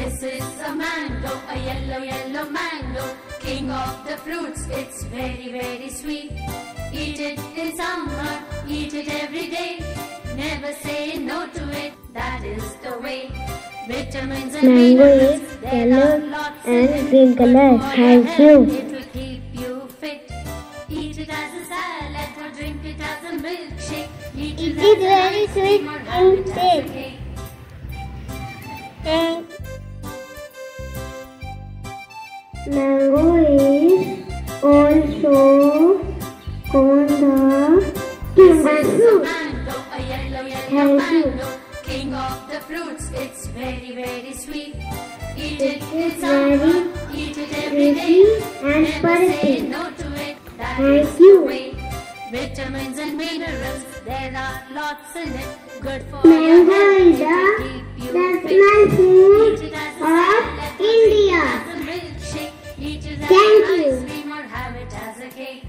This is a mango, a yellow, yellow mango. King of the fruits, it's very, very sweet. Eat it in summer, eat it every day. Never say no to it, that is the way. Vitamins and mango is yellow and green color. Thank you. It will keep you fit. Eat it as a salad or drink it as a milkshake. Eat it, it is very sweet and thick. Mango is also called the king of fruit. Mango, a yellow, yellow mango, king of the fruits. It's very, very sweet. Eat It it is in summer, very eat it every day. And Never say no to it. That Thank is you. the way. Vitamins and minerals, there are lots in it. Good for your Mango health. We might have it as a cake.